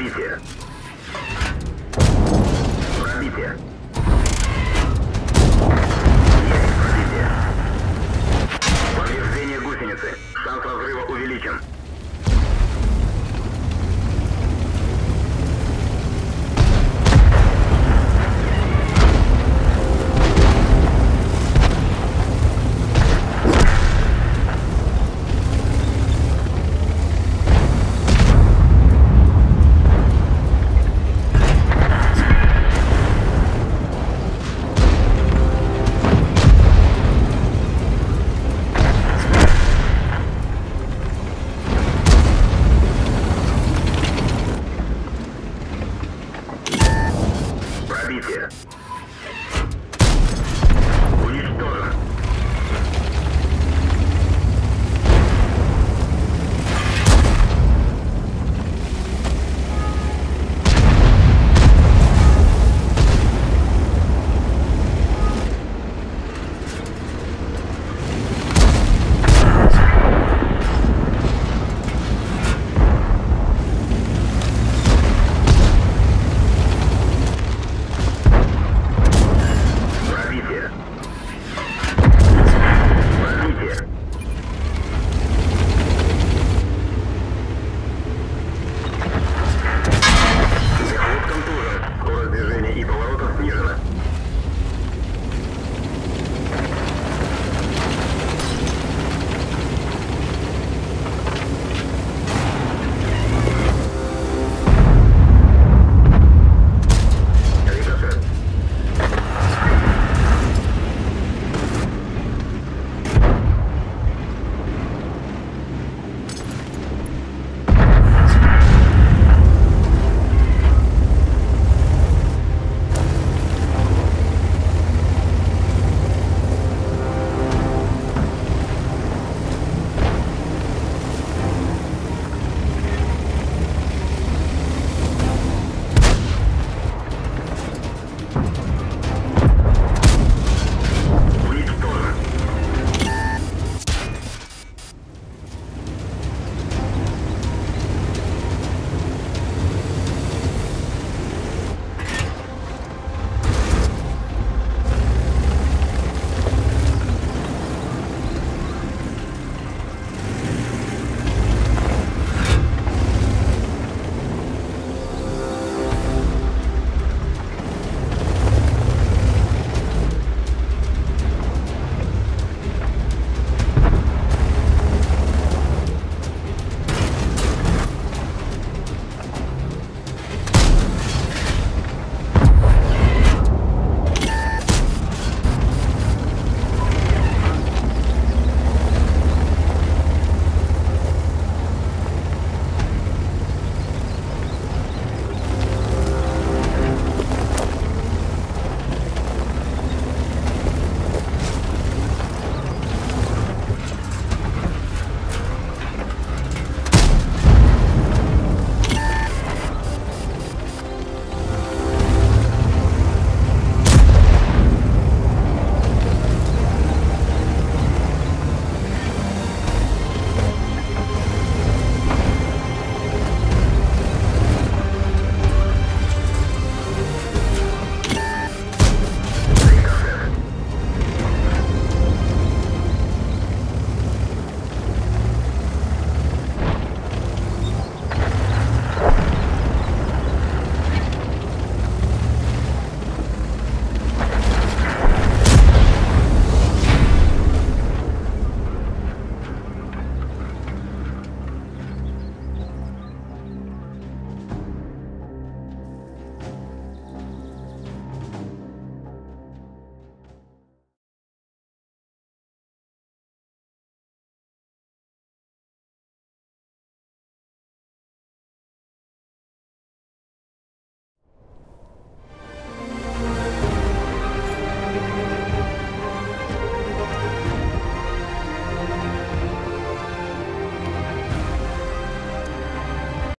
Пробитие. Пробитие. Есть. Повреждение гусеницы. Шанс взрыва увеличен. be here.